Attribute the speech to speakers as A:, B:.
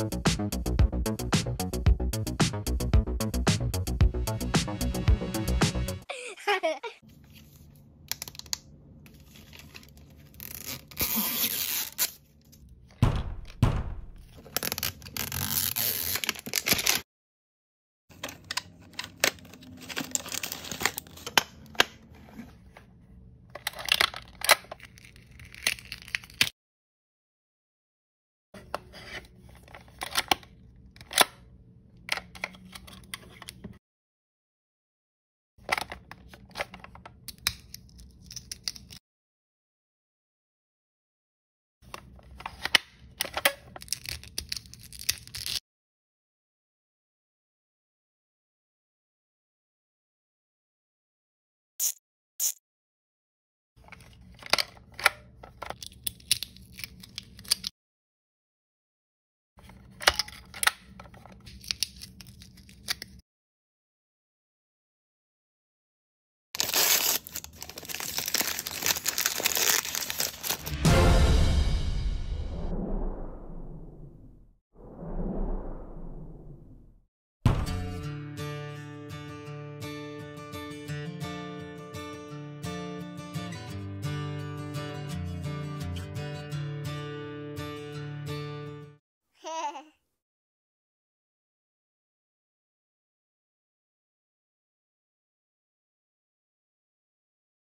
A: you